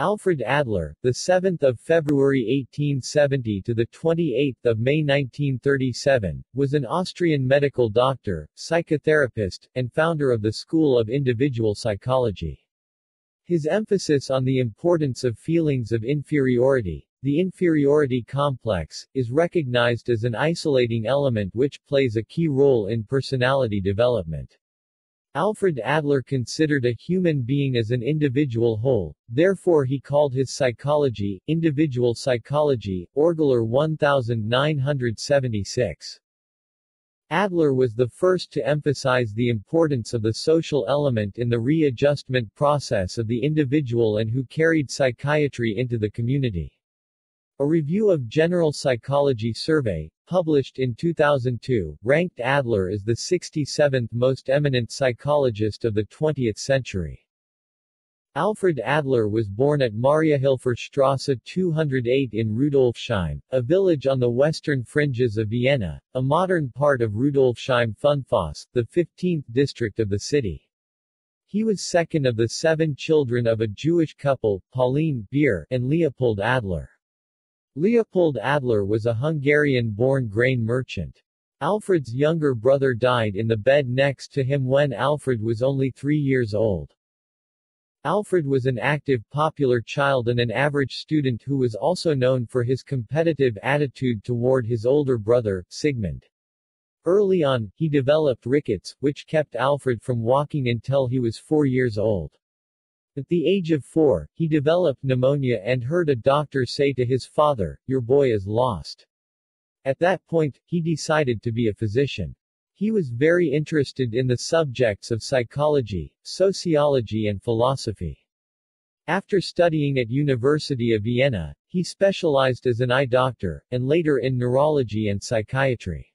Alfred Adler, the 7th of February 1870 to the 28th of May 1937, was an Austrian medical doctor, psychotherapist, and founder of the School of Individual Psychology. His emphasis on the importance of feelings of inferiority, the inferiority complex, is recognized as an isolating element which plays a key role in personality development. Alfred Adler considered a human being as an individual whole, therefore he called his psychology, individual psychology, Orgler 1976. Adler was the first to emphasize the importance of the social element in the readjustment process of the individual and who carried psychiatry into the community. A review of General Psychology Survey, published in 2002, ranked Adler as the 67th most eminent psychologist of the 20th century. Alfred Adler was born at Mariahilfer Strasse 208 in Rudolfsheim, a village on the western fringes of Vienna, a modern part of Rudolfsheim-Fünfhaus, the 15th district of the city. He was second of the seven children of a Jewish couple, Pauline Beer and Leopold Adler. Leopold Adler was a Hungarian-born grain merchant. Alfred's younger brother died in the bed next to him when Alfred was only three years old. Alfred was an active, popular child and an average student who was also known for his competitive attitude toward his older brother, Sigmund. Early on, he developed rickets, which kept Alfred from walking until he was four years old. At the age of four, he developed pneumonia and heard a doctor say to his father, your boy is lost. At that point, he decided to be a physician. He was very interested in the subjects of psychology, sociology and philosophy. After studying at University of Vienna, he specialized as an eye doctor, and later in neurology and psychiatry.